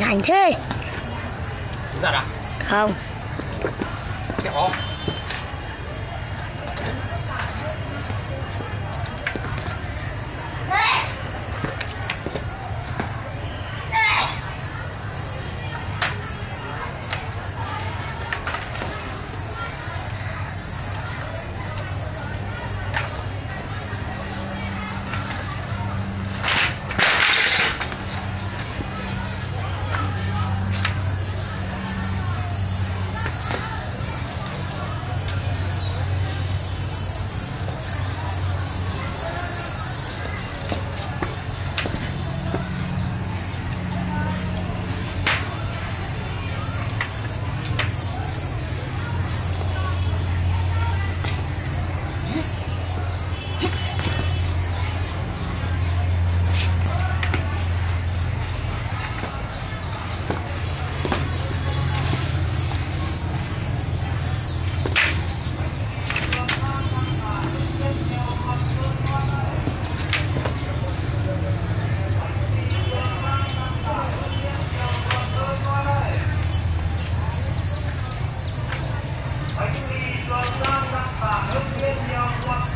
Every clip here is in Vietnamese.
ảnh thế. Giật à? Không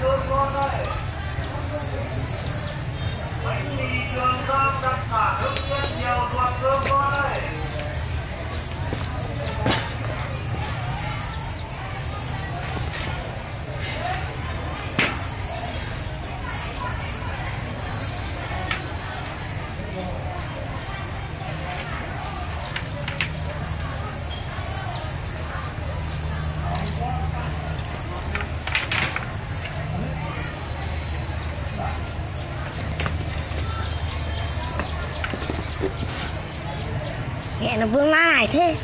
Kẹo Mẹ nó vương lai thế?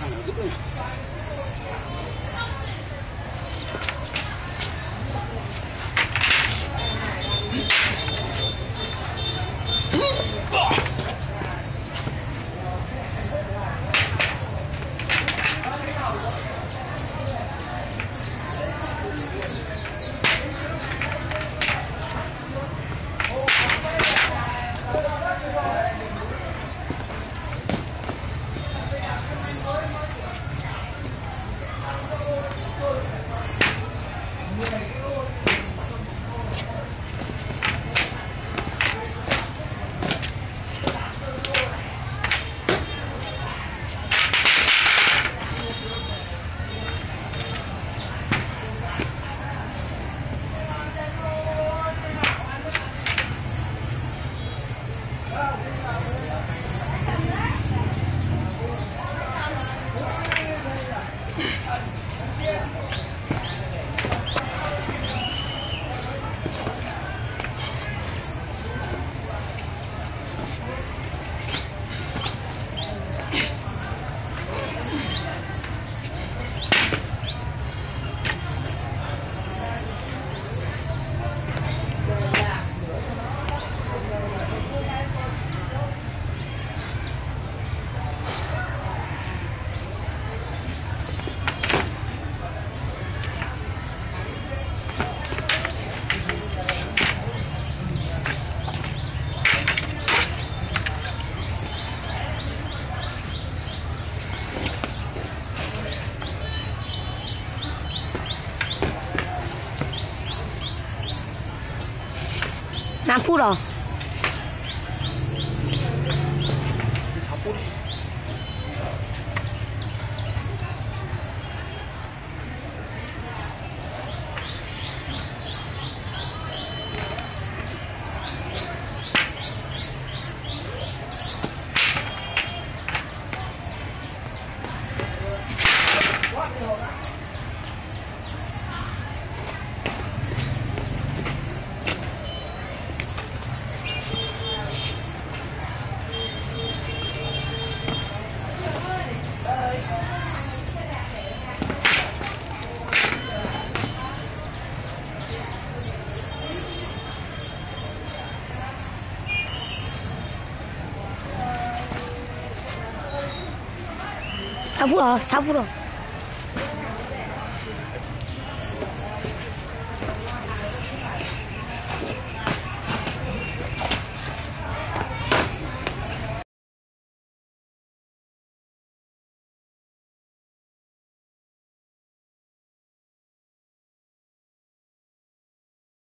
Con thằng nó dữ 拿副了。啥不咯？啥不咯？